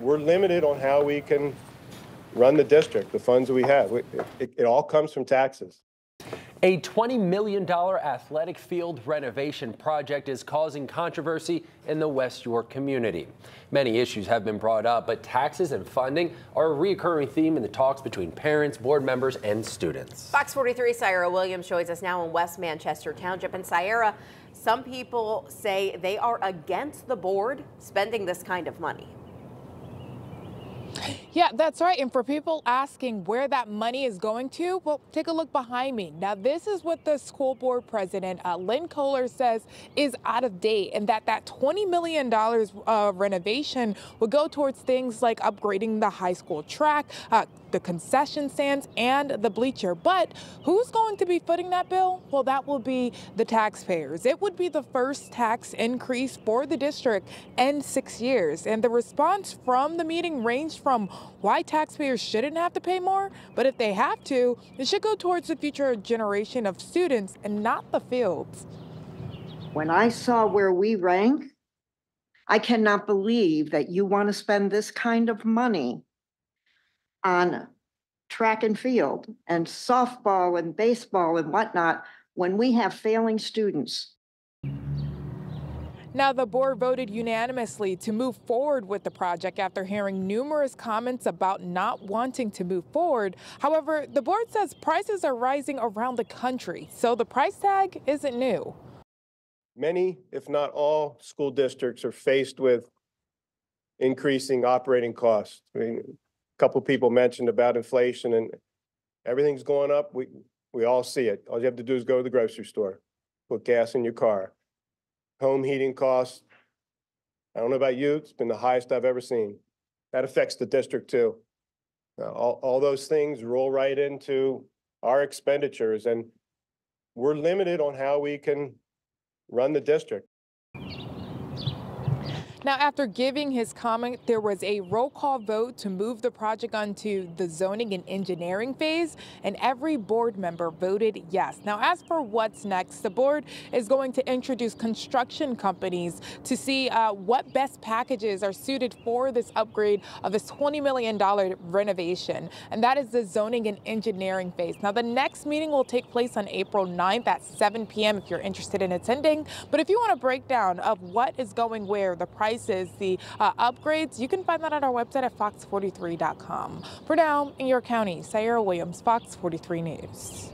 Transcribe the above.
we're limited on how we can run the district, the funds we have. We- It, it all comes from taxes. A $20 million athletic field renovation project is causing controversy in the West York community. Many issues have been brought up, but taxes and funding are a recurring theme in the talks between parents, board members, and students. Fox 43 Sierra Williams joins us now in West Manchester Township. And Sierra, some people say they are against the board spending this kind of money. Yeah, that's right. And for people asking where that money is going to, well, take a look behind me. Now, this is what the school board president, uh, Lynn Kohler, says is out of date, and that that $20 million uh, renovation would go towards things like upgrading the high school track, uh, the concession stands, and the bleacher. But who's going to be footing that bill? Well, that will be the taxpayers. It would be the first tax increase for the district in six years. And the response from the meeting ranged from why taxpayers shouldn't have to pay more, but if they have to, it should go towards the future generation of students and not the fields. When I saw where we rank, I cannot believe that you want to spend this kind of money on track and field and softball and baseball and whatnot when we have failing students. Now, the board voted unanimously to move forward with the project after hearing numerous comments about not wanting to move forward. However, the board says prices are rising around the country, so the price tag isn't new. Many, if not all, school districts are faced with increasing operating costs. I mean, a couple people mentioned about inflation and everything's going up. We, we all see it. All you have to do is go to the grocery store, put gas in your car. Home heating costs, I don't know about you, it's been the highest I've ever seen. That affects the district too. Uh, all, all those things roll right into our expenditures and we're limited on how we can run the district. Now, after giving his comment, there was a roll call vote to move the project onto the zoning and engineering phase, and every board member voted yes. Now, as for what's next, the board is going to introduce construction companies to see uh, what best packages are suited for this upgrade of this $20 million renovation, and that is the zoning and engineering phase. Now, the next meeting will take place on April 9th at 7 p.m. if you're interested in attending. But if you want a breakdown of what is going where, the price prices, the uh, upgrades, you can find that on our website at fox43.com. For now, in York County, Sierra Williams, Fox 43 News.